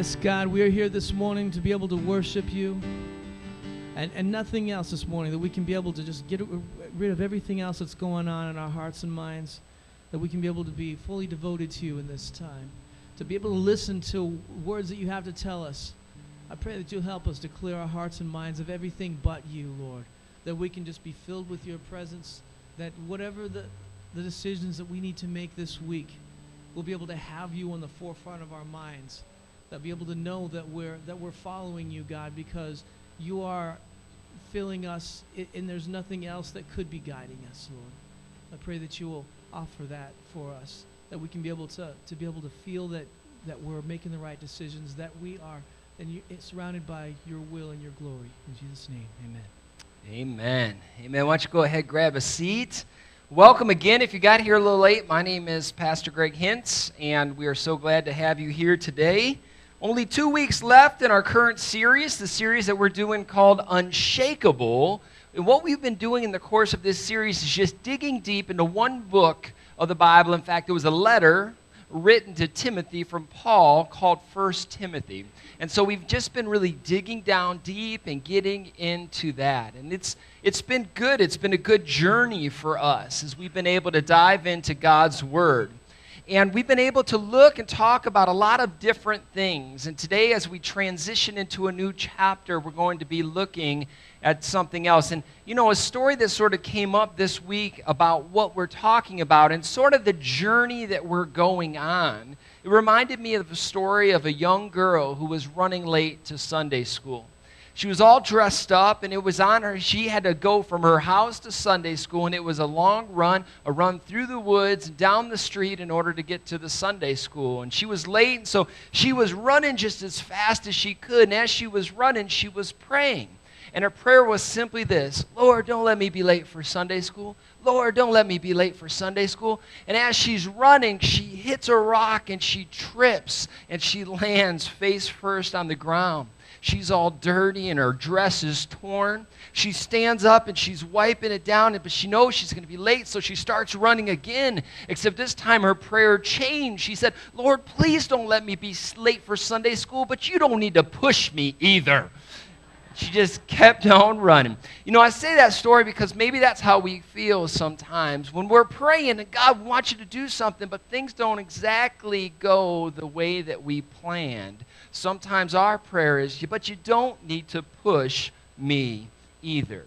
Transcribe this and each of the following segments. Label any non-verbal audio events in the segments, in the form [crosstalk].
Yes, God, we are here this morning to be able to worship you. And, and nothing else this morning, that we can be able to just get rid of everything else that's going on in our hearts and minds, that we can be able to be fully devoted to you in this time, to be able to listen to words that you have to tell us. I pray that you'll help us to clear our hearts and minds of everything but you, Lord, that we can just be filled with your presence, that whatever the, the decisions that we need to make this week, we'll be able to have you on the forefront of our minds, that be able to know that we're, that we're following you, God, because you are filling us, and there's nothing else that could be guiding us, Lord. I pray that you will offer that for us, that we can be able to, to be able to feel that, that we're making the right decisions, that we are and you, surrounded by your will and your glory. In Jesus' name, amen. Amen. Amen. Why don't you go ahead, grab a seat. Welcome again. If you got here a little late, my name is Pastor Greg Hintz, and we are so glad to have you here today. Only two weeks left in our current series, the series that we're doing called Unshakable. And what we've been doing in the course of this series is just digging deep into one book of the Bible. In fact, it was a letter written to Timothy from Paul called First Timothy. And so we've just been really digging down deep and getting into that. And it's it's been good. It's been a good journey for us as we've been able to dive into God's word. And we've been able to look and talk about a lot of different things. And today, as we transition into a new chapter, we're going to be looking at something else. And, you know, a story that sort of came up this week about what we're talking about and sort of the journey that we're going on. It reminded me of a story of a young girl who was running late to Sunday school. She was all dressed up, and it was on her. She had to go from her house to Sunday school, and it was a long run, a run through the woods, and down the street in order to get to the Sunday school. And she was late, and so she was running just as fast as she could. And as she was running, she was praying. And her prayer was simply this Lord, don't let me be late for Sunday school. Lord, don't let me be late for Sunday school. And as she's running, she hits a rock and she trips and she lands face first on the ground. She's all dirty and her dress is torn. She stands up and she's wiping it down, but she knows she's going to be late, so she starts running again. Except this time her prayer changed. She said, Lord, please don't let me be late for Sunday school, but you don't need to push me either. She just kept [laughs] on running. You know, I say that story because maybe that's how we feel sometimes when we're praying and God wants you to do something, but things don't exactly go the way that we planned. Sometimes our prayer is, but you don't need to push me either.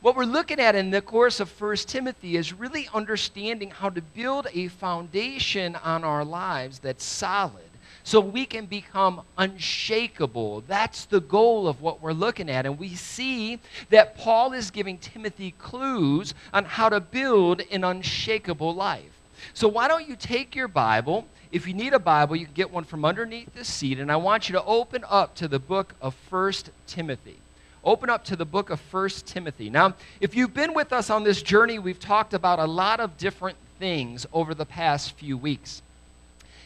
What we're looking at in the course of 1 Timothy is really understanding how to build a foundation on our lives that's solid so we can become unshakable. That's the goal of what we're looking at. And we see that Paul is giving Timothy clues on how to build an unshakable life. So why don't you take your Bible if you need a Bible, you can get one from underneath the seat, and I want you to open up to the book of 1 Timothy. Open up to the book of 1 Timothy. Now, if you've been with us on this journey, we've talked about a lot of different things over the past few weeks.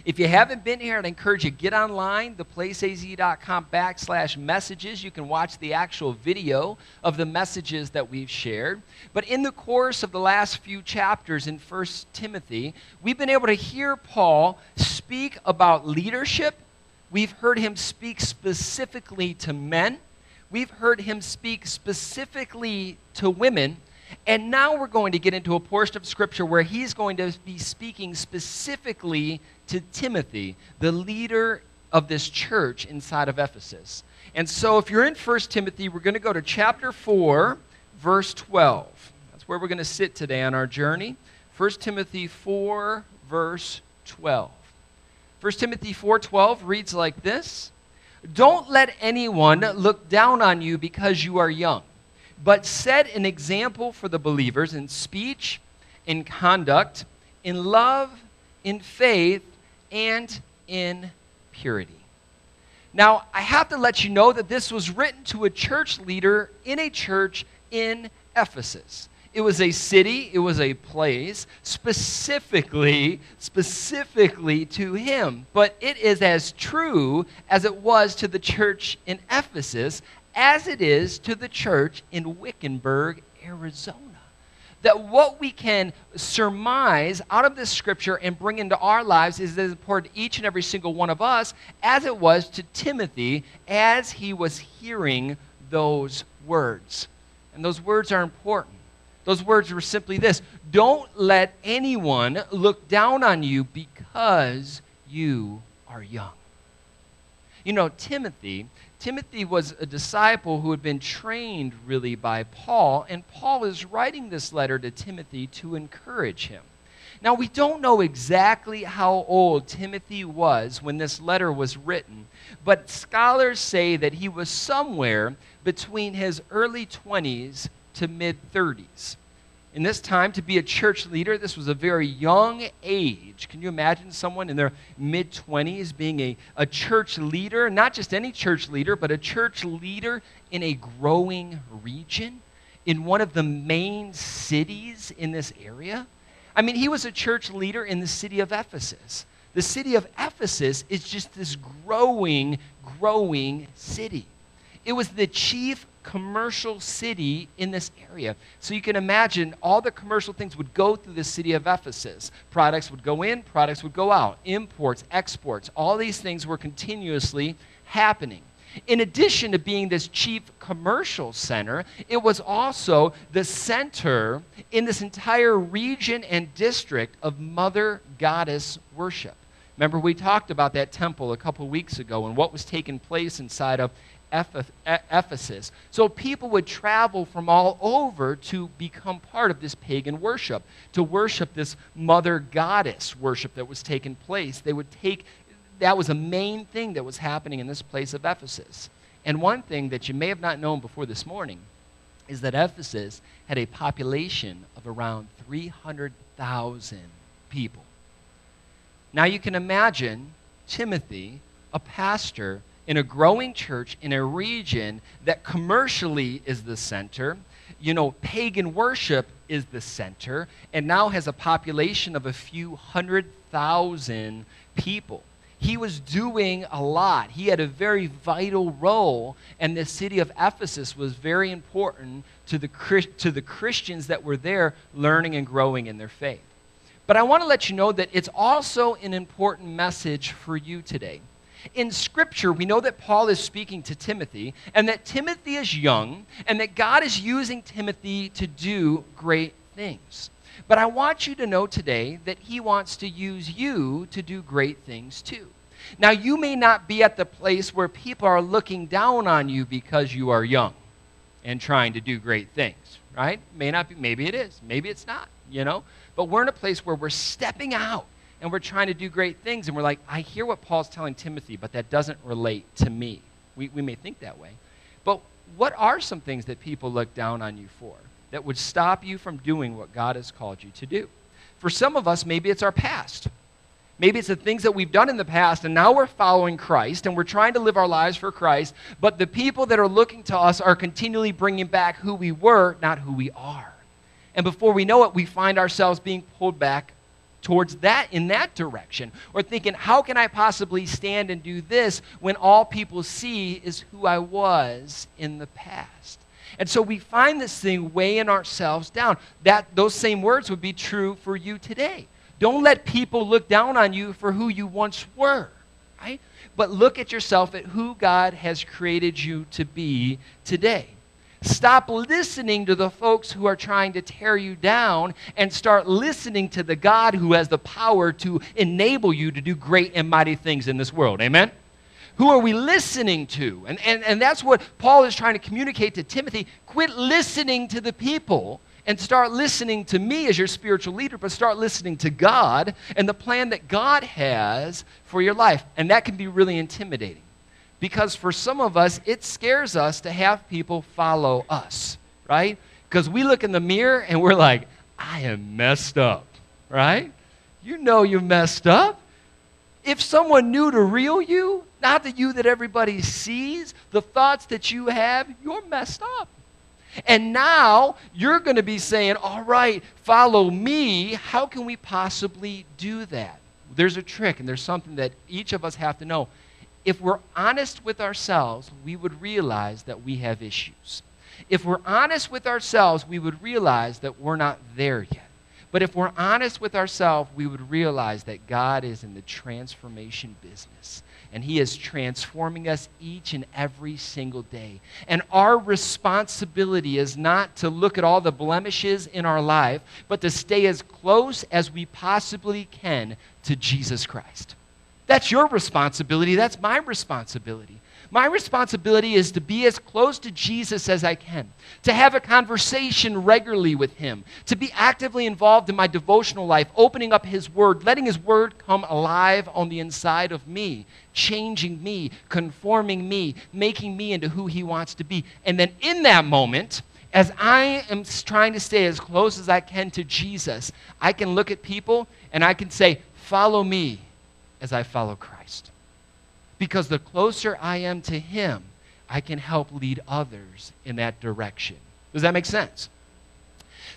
If you haven't been here, I'd encourage you get online, theplaceaz.com backslash messages. You can watch the actual video of the messages that we've shared. But in the course of the last few chapters in 1 Timothy, we've been able to hear Paul speak about leadership. We've heard him speak specifically to men. We've heard him speak specifically to women. And now we're going to get into a portion of Scripture where he's going to be speaking specifically to Timothy, the leader of this church inside of Ephesus. And so if you're in 1 Timothy, we're going to go to chapter 4, verse 12. That's where we're going to sit today on our journey. 1 Timothy 4, verse 12. 1 Timothy 4:12 reads like this: Don't let anyone look down on you because you are young, but set an example for the believers in speech, in conduct, in love, in faith, and in purity. Now, I have to let you know that this was written to a church leader in a church in Ephesus. It was a city, it was a place specifically specifically to him. But it is as true as it was to the church in Ephesus as it is to the church in Wickenburg, Arizona. that what we can surmise out of this scripture and bring into our lives is as important to each and every single one of us as it was to Timothy as he was hearing those words. And those words are important. Those words were simply this Don't let anyone look down on you because you are young. You know, Timothy, Timothy was a disciple who had been trained really by Paul, and Paul is writing this letter to Timothy to encourage him. Now, we don't know exactly how old Timothy was when this letter was written, but scholars say that he was somewhere between his early 20s to mid 30s in this time to be a church leader, this was a very young age. Can you imagine someone in their mid 20s being a, a church leader? Not just any church leader, but a church leader in a growing region, in one of the main cities in this area? I mean, he was a church leader in the city of Ephesus. The city of Ephesus is just this growing, growing city. It was the chief commercial city in this area. So you can imagine all the commercial things would go through the city of Ephesus. Products would go in, products would go out, imports, exports. All these things were continuously happening. In addition to being this chief commercial center, it was also the center in this entire region and district of mother goddess worship. Remember, we talked about that temple a couple weeks ago and what was taking place inside of Ephesus. So people would travel from all over to become part of this pagan worship, to worship this mother goddess worship that was taking place. They would take, that was a main thing that was happening in this place of Ephesus. And one thing that you may have not known before this morning is that Ephesus had a population of around 300,000 people. Now you can imagine Timothy, a pastor, in a growing church in a region that commercially is the center, you know, pagan worship is the center, and now has a population of a few hundred thousand people. He was doing a lot. He had a very vital role, and the city of Ephesus was very important to the, to the Christians that were there learning and growing in their faith. But I want to let you know that it's also an important message for you today. In Scripture, we know that Paul is speaking to Timothy, and that Timothy is young, and that God is using Timothy to do great things. But I want you to know today that he wants to use you to do great things too. Now, you may not be at the place where people are looking down on you because you are young and trying to do great things, right? May not be, maybe it is, maybe it's not, you know? But we're in a place where we're stepping out and we're trying to do great things, and we're like, I hear what Paul's telling Timothy, but that doesn't relate to me. We, we may think that way. But what are some things that people look down on you for that would stop you from doing what God has called you to do? For some of us, maybe it's our past. Maybe it's the things that we've done in the past, and now we're following Christ and we're trying to live our lives for Christ, but the people that are looking to us are continually bringing back who we were, not who we are. And before we know it, we find ourselves being pulled back towards that in that direction or thinking how can i possibly stand and do this when all people see is who i was in the past? And so we find this thing weighing ourselves down. That those same words would be true for you today. Don't let people look down on you for who you once were right? But look at yourself at who god has created you to be today Stop listening to the folks who are trying to tear you down and start listening to the God who has the power to enable you to do great and mighty things in this world. Amen? Who are we listening to? And, and, and that's what Paul is trying to communicate to Timothy. Quit listening to the people and start listening to me as your spiritual leader, but start listening to God and the plan that God has for your life. And that can be really intimidating. Because for some of us, it scares us to have people follow us, right? Because we look in the mirror and we're like, I am messed up, right? You know you messed up. If someone knew the real you, not the you that everybody sees, the thoughts that you have, you're messed up. And now you're going to be saying, All right, follow me. How can we possibly do that? There's a trick, and there's something that each of us have to know if we're honest with ourselves, we would realize that we have issues. If we're honest with ourselves, we would realize that we're not there yet. But if we're honest with ourselves, we would realize that God is in the transformation business. And He is transforming us each and every single day. And our responsibility is not to look at all the blemishes in our life, but to stay as close as we possibly can to Jesus Christ. That's your responsibility. That's my responsibility. My responsibility is to be as close to Jesus as I can, to have a conversation regularly with Him, to be actively involved in my devotional life, opening up His Word, letting His Word come alive on the inside of me, changing me, conforming me, making me into who He wants to be. And then in that moment, as I am trying to stay as close as I can to Jesus, I can look at people and I can say, Follow me as I follow Christ. Because the closer I am to Him, I can help lead others in that direction. Does that make sense?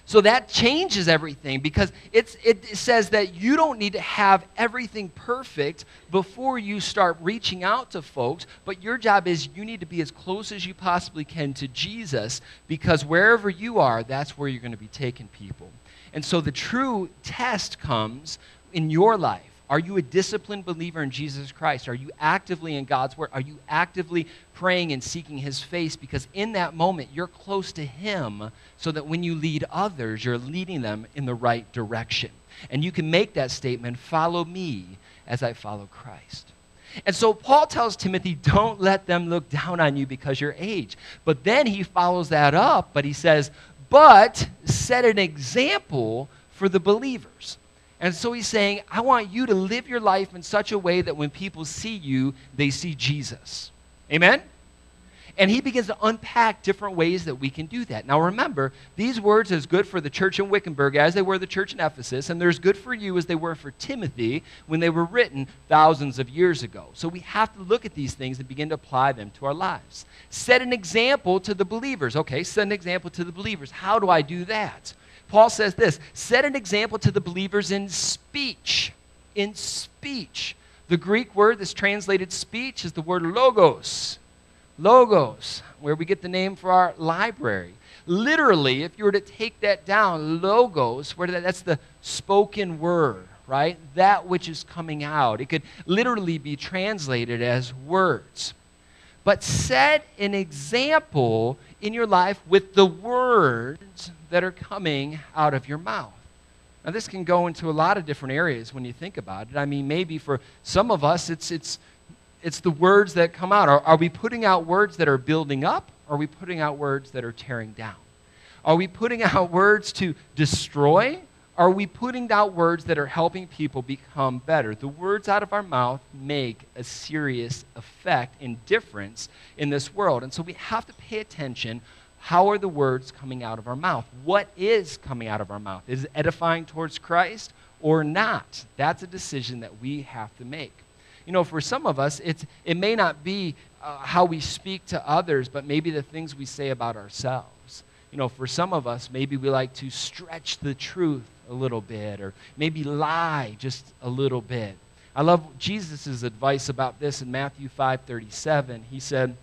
So that changes everything because it's, it says that you don't need to have everything perfect before you start reaching out to folks, but your job is you need to be as close as you possibly can to Jesus because wherever you are, that's where you're going to be taking people. And so the true test comes in your life. Are you a disciplined believer in Jesus Christ? Are you actively in God's Word? Are you actively praying and seeking His face? Because in that moment, you're close to Him so that when you lead others, you're leading them in the right direction. And you can make that statement follow me as I follow Christ. And so Paul tells Timothy, don't let them look down on you because your age. But then he follows that up, but he says, but set an example for the believers. And so he's saying, I want you to live your life in such a way that when people see you, they see Jesus. Amen? And he begins to unpack different ways that we can do that. Now remember, these words is good for the church in Wickenburg as they were the church in Ephesus, and they're as good for you as they were for Timothy when they were written thousands of years ago. So we have to look at these things and begin to apply them to our lives. Set an example to the believers. Okay, set an example to the believers. How do I do that? Paul says this set an example to the believers in speech. In speech. The Greek word that's translated speech is the word logos. Logos, where we get the name for our library. Literally, if you were to take that down, logos, where that's the spoken word, right? That which is coming out. It could literally be translated as words. But set an example in your life with the words that are coming out of your mouth. Now, this can go into a lot of different areas when you think about it. I mean, maybe for some of us, it's, it's, it's the words that come out. Are, are we putting out words that are building up? Or are we putting out words that are tearing down? Are we putting [laughs] out words to destroy? Are we putting out words that are helping people become better? The words out of our mouth make a serious effect and difference in this world. And so we have to pay attention how are the words coming out of our mouth? What is coming out of our mouth? Is it edifying towards Christ or not? That's a decision that we have to make. You know, for some of us, it's, it may not be uh, how we speak to others, but maybe the things we say about ourselves. You know, for some of us, maybe we like to stretch the truth a little bit or maybe lie just a little bit. I love Jesus' advice about this in Matthew 5:37. He said,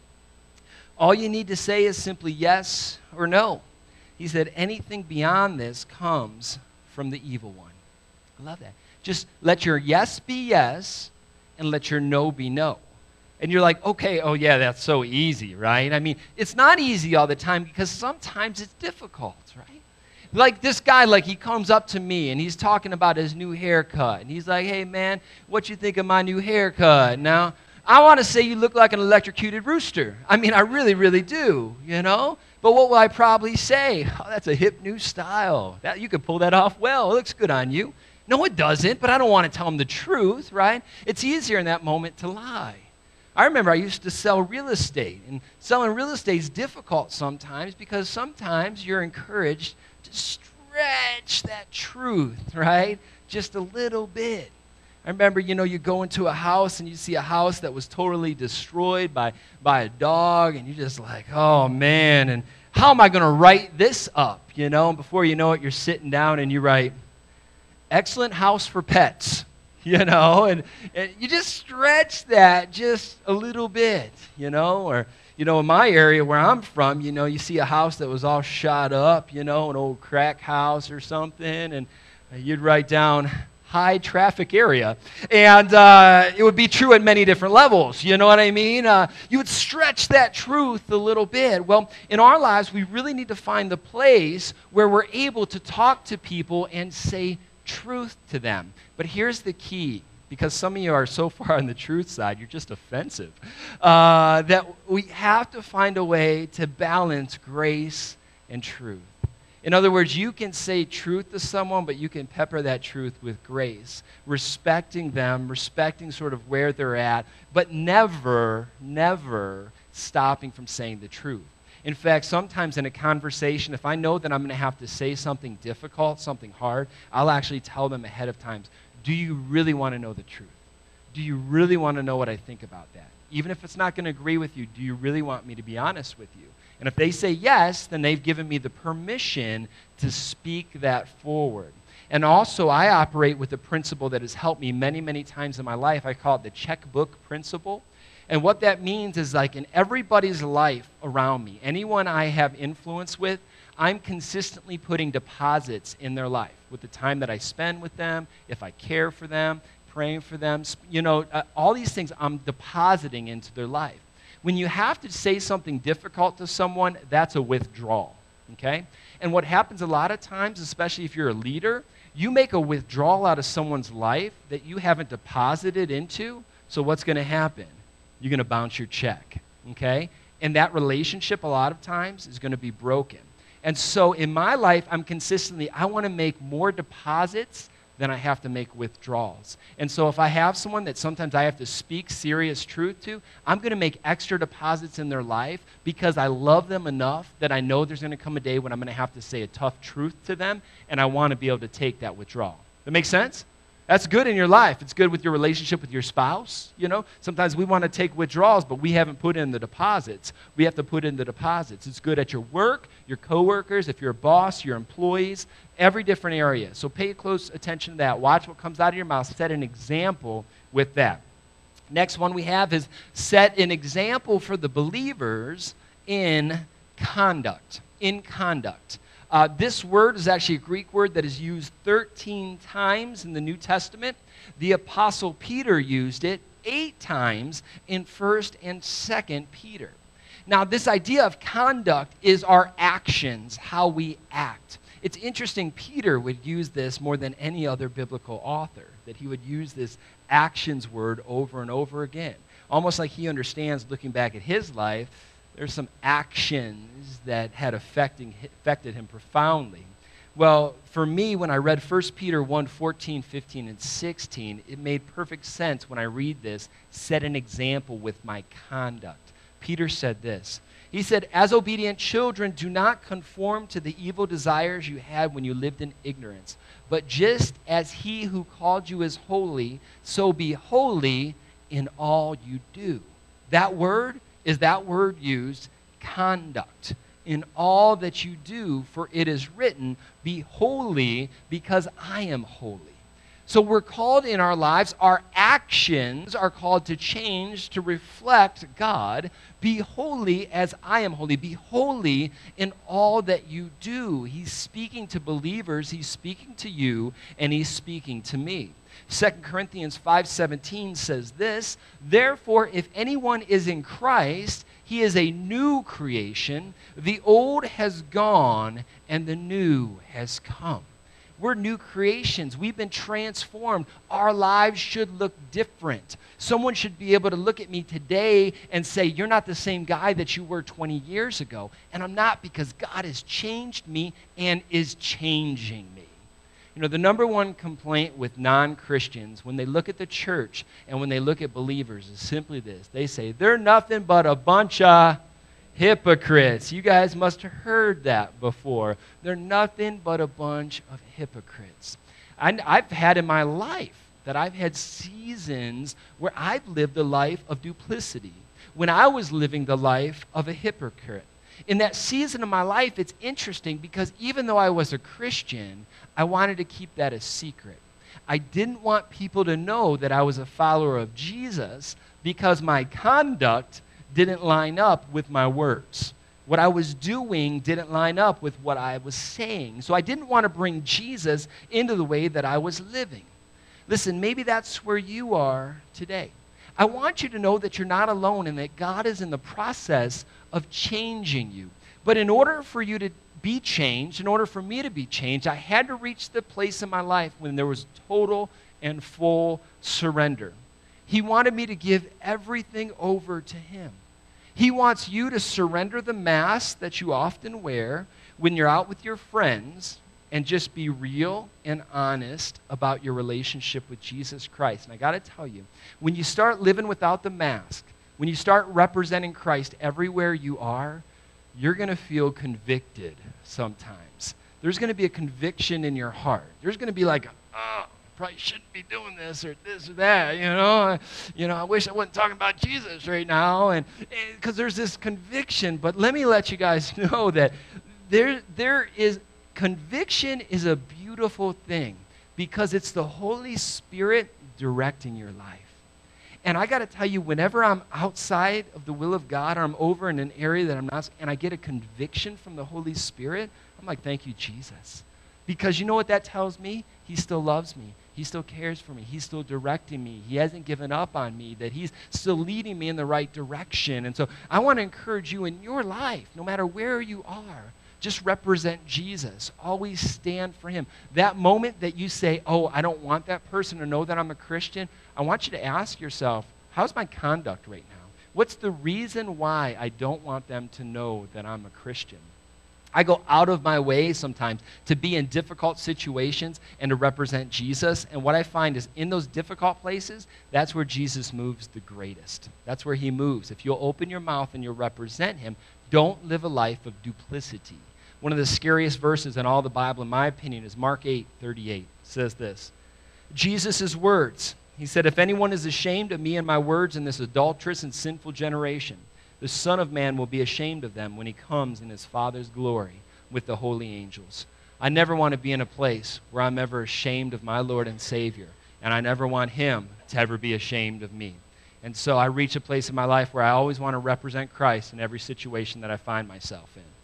all you need to say is simply yes or no. He said, anything beyond this comes from the evil one. I love that. Just let your yes be yes and let your no be no. And you're like, okay, oh yeah, that's so easy, right? I mean, it's not easy all the time because sometimes it's difficult, right? Like this guy, like he comes up to me and he's talking about his new haircut. And he's like, hey man, what you think of my new haircut? Now, I want to say you look like an electrocuted rooster. I mean, I really, really do, you know? But what will I probably say? Oh, that's a hip new style. That, you could pull that off well. It looks good on you. No, it doesn't, but I don't want to tell them the truth, right? It's easier in that moment to lie. I remember I used to sell real estate, and selling real estate is difficult sometimes because sometimes you're encouraged to stretch that truth, right? Just a little bit. I remember, you know, you go into a house and you see a house that was totally destroyed by, by a dog, and you're just like, oh man, and how am I going to write this up? You know, and before you know it, you're sitting down and you write, excellent house for pets, [laughs] you know, and, and you just stretch that just a little bit, you know, or you know, in my area where I'm from, you know, you see a house that was all shot up, you know, an old crack house or something, and you'd write down high traffic area. And uh, it would be true at many different levels. You know what I mean? Uh, you would stretch that truth a little bit. Well, in our lives, we really need to find the place where we're able to talk to people and say truth to them. But here's the key because some of you are so [laughs] far on the truth side, you're just offensive. Uh, that we have to find a way to balance grace and truth. In other words, you can say truth to someone, but you can pepper that truth with grace, respecting them, respecting sort of where they're at, but never, never stopping from saying the truth. In fact, sometimes in a conversation, if I know that I'm going to have to say something difficult, something hard, I'll actually tell them ahead of time do you really want to know the truth? Do you really want to know what I think about that? Even if it's not going to agree with you, do you really want me to be honest with you? And if they say yes, then they've given me the permission to speak that forward. And also, I operate with a principle that has helped me many, many times in my life. I call it the checkbook principle. And what that means is like in everybody's life around me, anyone I have influence with, I'm consistently putting deposits in their life with the time that I spend with them, if I care for them, praying for them. You know, uh, all these things I'm depositing into their life. When you have to say something difficult to someone, that's a withdrawal, okay? And what happens a lot of times, especially if you're a leader, you make a withdrawal out of someone's life that you haven't deposited into. So what's going to happen? You're going to bounce your check, okay? And that relationship, a lot of times, is going to be broken. And so in my life, I'm consistently, I want to make more deposits than I have to make withdrawals. And so if I have someone that sometimes I have to speak serious truth to, I'm going to make extra deposits in their life because I love them enough that I know there's going to come a day when I'm going to have to say a tough truth to them, and I want to be able to take that withdrawal. That makes sense? That's good in your life. It's good with your relationship with your spouse. You know, sometimes we want to take withdrawals, but we haven't put in the deposits. We have to put in the deposits. It's good at your work, your coworkers, if you're a boss, your employees, every different area. So pay close attention to that. Watch what comes out of your mouth. Set an example with that. Next one we have is set an example for the believers in conduct. In conduct. Uh, this word is actually a Greek word that is used 13 times in the New Testament. The Apostle Peter used it eight times in 1st and 2nd Peter. Now, this idea of conduct is our actions, how we act. It's interesting, Peter would use this more than any other biblical author, that he would use this actions word over and over again. Almost like he understands, looking back at his life, there's some actions that had affecting, affected him profoundly. Well, for me, when I read 1 Peter 1 14, 15, and 16, it made perfect sense when I read this, set an example with my conduct. Peter said this. He said, As obedient children, do not conform to the evil desires you had when you lived in ignorance. But just as he who called you is holy, so be holy in all you do. That word is that word used conduct in all that you do, for it is written, Be holy because I am holy. So we're called in our lives, our actions are called to change to reflect God. Be holy as I am holy. Be holy in all that you do. He's speaking to believers, he's speaking to you, and he's speaking to me. 2 Corinthians 5:17 says this, "Therefore if anyone is in Christ, he is a new creation. The old has gone and the new has come." We're new creations. We've been transformed. Our lives should look different. Someone should be able to look at me today and say, You're not the same guy that you were 20 years ago. And I'm not because God has changed me and is changing me. You know, the number one complaint with non Christians when they look at the church and when they look at believers is simply this they say, they're nothing but a bunch of hypocrites. You guys must have heard that before. They're nothing but a bunch of hypocrites. I, I've had in my life that I've had seasons where I've lived a life of duplicity when I was living the life of a hypocrite in that season of my life, it's interesting because even though I was a Christian, I wanted to keep that a secret. I didn't want people to know that I was a follower of Jesus because my conduct didn't line up with my words. What I was doing didn't line up with what I was saying. So I didn't want to bring Jesus into the way that I was living. Listen, maybe that's where you are today. I want you to know that you're not alone and that God is in the process of changing you. But in order for you to be changed, in order for me to be changed, I had to reach the place in my life when there was total and full surrender. He wanted me to give everything over to Him. He wants you to surrender the mask that you often wear when you're out with your friends and just be real and honest about your relationship with Jesus Christ. And I got to tell you, when you start living without the mask, when you start representing Christ everywhere you are, you're going to feel convicted sometimes. There's going to be a conviction in your heart. There's going to be like, oh, probably shouldn't be doing this or this or that. You know, you know, I wish I wasn't talking about Jesus right now, and because there's this conviction. But let me let you guys [laughs] know that there there is conviction is a beautiful thing because it's the Holy Spirit directing your life. And I got to tell you, whenever I'm outside of the will of God or I'm over in an area that I'm not, and I get a conviction from the Holy Spirit, I'm like, thank you, Jesus. Because you know what that tells me? He still loves me. He still cares for me. He's still directing me. He hasn't given up on me, that He's still leading me in the right direction. And so I want to encourage you in your life, no matter where you are, just represent Jesus. Always stand for Him. That moment that you say, Oh, I don't want that person to know that I'm a Christian, I want you to ask yourself, How's my conduct right now? What's the reason why I don't want them to know that I'm a Christian? I go out of my way sometimes to be in difficult situations and to represent Jesus. And what I find is in those difficult places, that's where Jesus moves the greatest. That's where he moves. If you'll open your mouth and you'll represent him, don't live a life of duplicity. One of the scariest verses in all the Bible, in my opinion, is Mark 8 38. It says this Jesus' words. He said, If anyone is ashamed of me and my words in this adulterous and sinful generation, the Son of Man will be ashamed of them when he comes in his Father's glory with the holy angels. I never want to be in a place where I'm ever ashamed of my Lord and Savior, and I never want him to ever be ashamed of me. And so I reach a place in my life where I always want to represent Christ in every situation that I find myself in.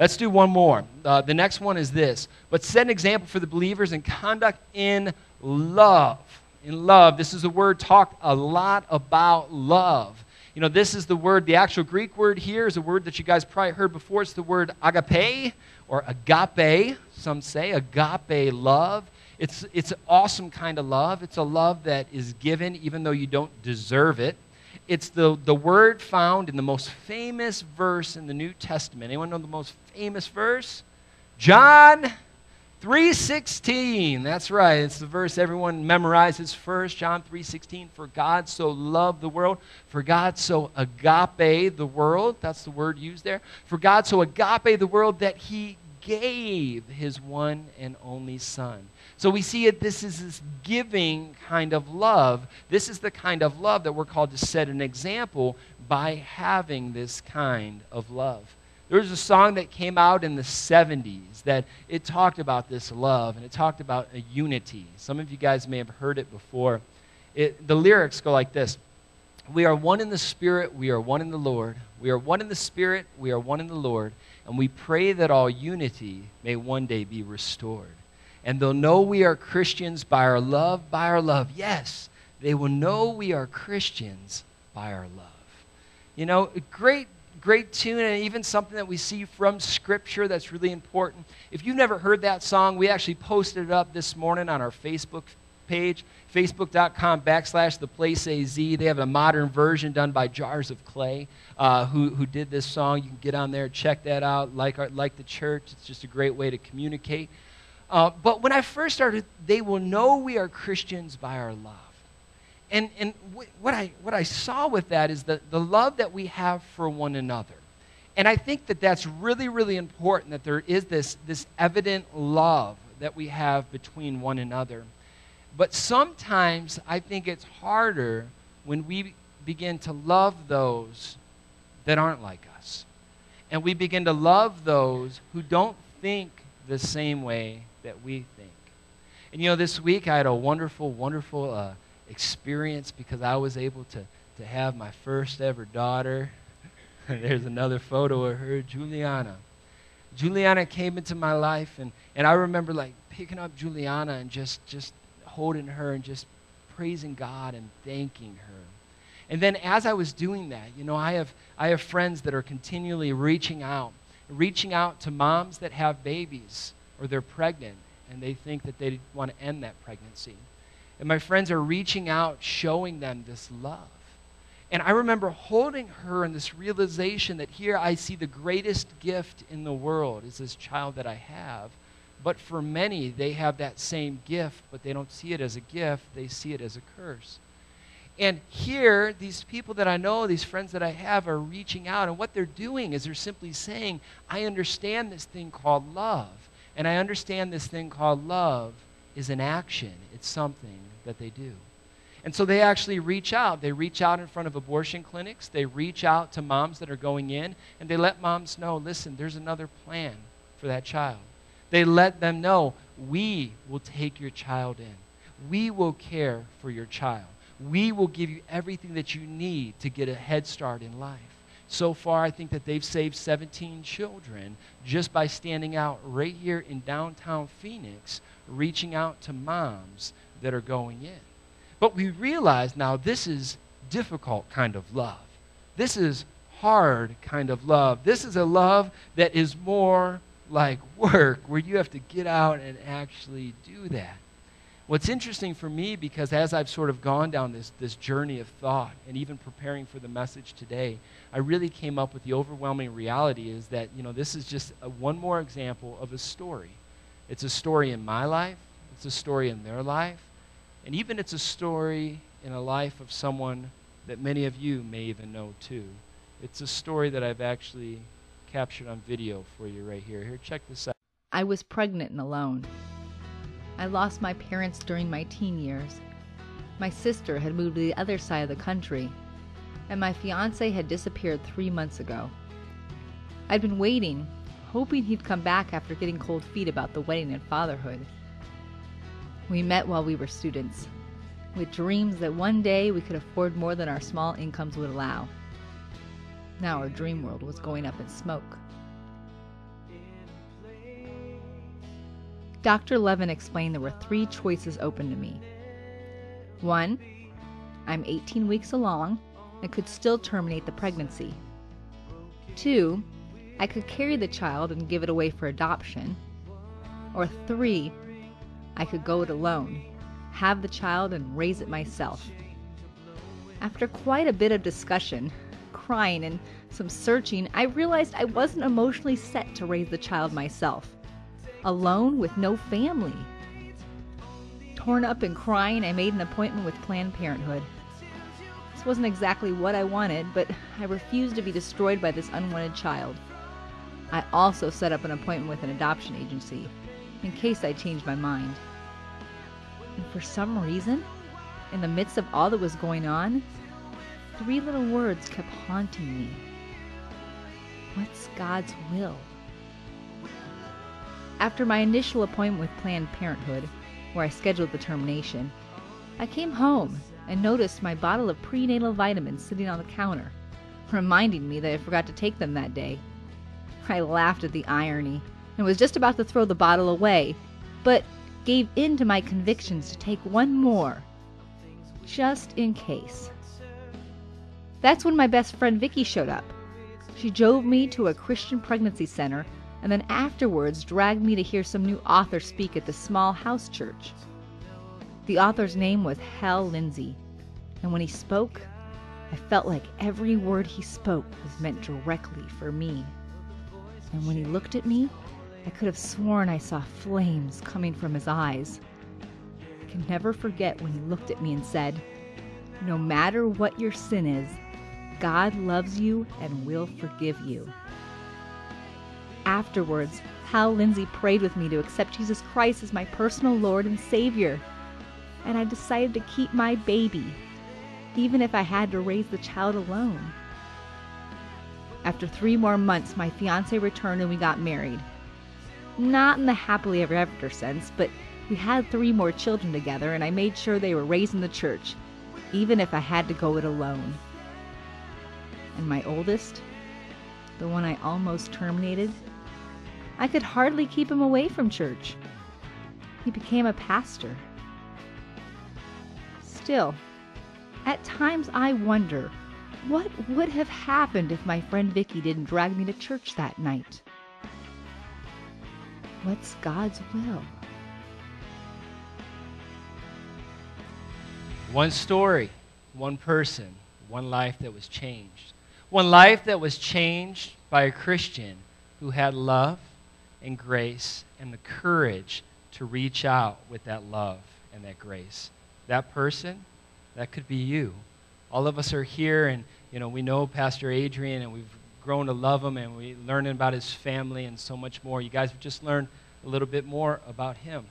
Let's do one more. Uh, the next one is this. But set an example for the believers in conduct in love. In love. This is a word talked a lot about love. You know, this is the word, the actual Greek word here is a word that you guys probably heard before. It's the word agape or agape, some say, agape love. It's, it's an awesome kind of love. It's a love that is given even though you don't deserve it. It's the, the word found in the most famous verse in the New Testament. Anyone know the most famous verse? John 3:16. That's right. It's the verse everyone memorizes first. John 3:16. For God so loved the world, for God so agape the world. That's the word used there. For God so agape the world that he gave his one and only son. So we see it this is this giving kind of love. This is the kind of love that we're called to set an example by having this kind of love. There was a song that came out in the 70s that it talked about this love and it talked about a unity. Some of you guys may have heard it before. It, the lyrics go like this We are one in the Spirit, we are one in the Lord. We are one in the Spirit, we are one in the Lord. And we pray that all unity may one day be restored. And they'll know we are Christians by our love, by our love. Yes, they will know we are Christians by our love. You know, great great tune and even something that we see from Scripture that's really important. If you've never heard that song, we actually posted it up this morning on our Facebook page, facebook.com backslash the place AZ. They have a modern version done by Jars of Clay, uh, who, who did this song. You can get on there, check that out, like, our, like the church. It's just a great way to communicate. Uh, but when I first started, they will know we are Christians by our love. And, and what, I, what I saw with that is the, the love that we have for one another. And I think that that's really, really important that there is this, this evident love that we have between one another. But sometimes I think it's harder when we begin to love those that aren't like us. And we begin to love those who don't think the same way that we think. And you know, this week I had a wonderful, wonderful uh, experience because I was able to, to have my first ever daughter. [laughs] There's another photo of her, Juliana. Juliana came into my life, and, and I remember like picking up Juliana and just, just holding her and just praising God and thanking her. And then as I was doing that, you know, I have, I have friends that are continually reaching out, reaching out to moms that have babies or they're pregnant and they think that they want to end that pregnancy. And my friends are reaching out, showing them this love. And I remember holding her in this realization that here I see the greatest gift in the world is this child that I have. But for many, they have that same gift, but they don't see it as a gift, they see it as a curse. And here, these people that I know, these friends that I have, are reaching out. And what they're doing is they're simply saying, I understand this thing called love. And I understand this thing called love is an action, it's something that they do. And so they actually reach out. They reach out in front of abortion clinics. They reach out to moms that are going in, and they let moms know listen, there's another plan for that child. They let them know we will take your child in, we will care for your child, we will give you everything that you need to get a head start in life. So far, I think that they've saved 17 children just by standing out right here in downtown Phoenix, reaching out to moms that are going in. But we realize now this is difficult kind of love. This is hard kind of love. This is a love that is more like work, where you have to get out and actually do that. What's interesting for me, because as I've sort of gone down this, this journey of thought and even preparing for the message today, I really came up with the overwhelming reality is that, you know, this is just a, one more example of a story. It's a story in my life, it's a story in their life, and even it's a story in a life of someone that many of you may even know too. It's a story that I've actually captured on video for you right here. Here, check this out. I was pregnant and alone. I lost my parents during my teen years. My sister had moved to the other side of the country, and my fiance had disappeared three months ago. I'd been waiting, hoping he'd come back after getting cold feet about the wedding and fatherhood. We met while we were students, with dreams that one day we could afford more than our small incomes would allow. Now our dream world was going up in smoke. Dr. Levin explained there were three choices open to me. One, I'm 18 weeks along and could still terminate the pregnancy. Two, I could carry the child and give it away for adoption. Or three, I could go it alone, have the child, and raise it myself. After quite a bit of discussion, crying, and some searching, I realized I wasn't emotionally set to raise the child myself, alone with no family. Torn up and crying, I made an appointment with Planned Parenthood. This wasn't exactly what I wanted, but I refused to be destroyed by this unwanted child. I also set up an appointment with an adoption agency in case I changed my mind. And for some reason, in the midst of all that was going on, three little words kept haunting me. What's God's will? After my initial appointment with Planned Parenthood, where I scheduled the termination, I came home and noticed my bottle of prenatal vitamins sitting on the counter, reminding me that I forgot to take them that day. I laughed at the irony and was just about to throw the bottle away, but gave in to my convictions to take one more, just in case. That's when my best friend Vicky showed up. She drove me to a Christian pregnancy center and then afterwards dragged me to hear some new author speak at the small house church. The author's name was Hal Lindsey, and when he spoke, I felt like every word he spoke was meant directly for me. And when he looked at me, I could have sworn I saw flames coming from his eyes. I can never forget when he looked at me and said, No matter what your sin is, God loves you and will forgive you. Afterwards, Hal Lindsey prayed with me to accept Jesus Christ as my personal Lord and Savior. And I decided to keep my baby, even if I had to raise the child alone. After three more months, my fiance returned and we got married. Not in the happily ever after sense, but we had three more children together, and I made sure they were raised in the church, even if I had to go it alone. And my oldest, the one I almost terminated, I could hardly keep him away from church. He became a pastor. Still, at times I wonder what would have happened if my friend Vicky didn't drag me to church that night. What's God's will? One story, one person, one life that was changed. One life that was changed by a Christian who had love and grace and the courage to reach out with that love and that grace. That person, that could be you. All of us are here, and you know we know Pastor Adrian, and we've grown to love him, and we're learning about his family and so much more. You guys have just learned a little bit more about him,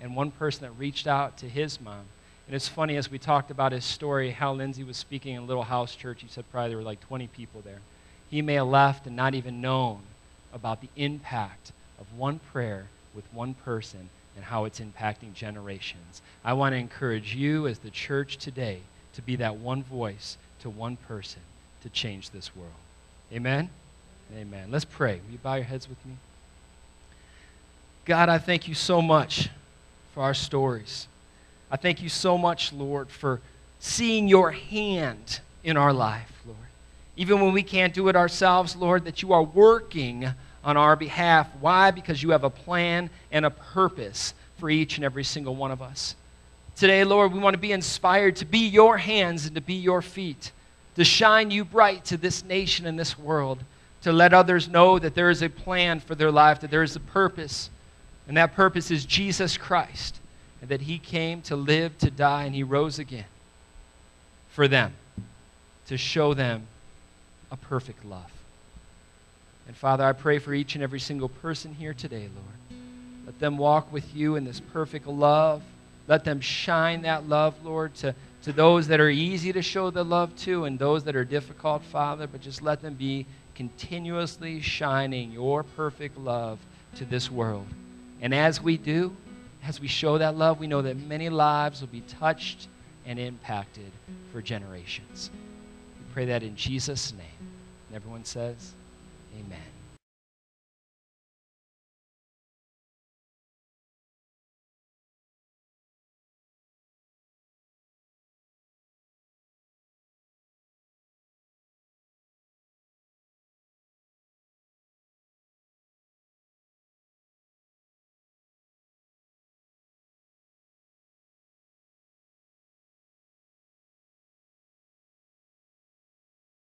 and one person that reached out to his mom. And it's funny as we talked about his story, how Lindsey was speaking in a little house church. He said probably there were like 20 people there. He may have left and not even known about the impact of one prayer with one person and how it's impacting generations. I want to encourage you as the church today to be that one voice to one person to change this world. Amen? Amen. Let's pray. Will you bow your heads with me? God, I thank you so much for our stories. I thank you so much, Lord, for seeing your hand in our life, Lord. Even when we can't do it ourselves, Lord, that you are working on our behalf. Why? Because you have a plan and a purpose for each and every single one of us. Today, Lord, we want to be inspired to be your hands and to be your feet, to shine you bright to this nation and this world, to let others know that there is a plan for their life, that there is a purpose, and that purpose is Jesus Christ, and that he came to live, to die, and he rose again for them, to show them a perfect love. And Father, I pray for each and every single person here today, Lord. Let them walk with you in this perfect love. Let them shine that love, Lord, to, to those that are easy to show the love to and those that are difficult, Father. But just let them be continuously shining your perfect love to this world. And as we do, as we show that love, we know that many lives will be touched and impacted for generations. We pray that in Jesus' name. And everyone says, Amen.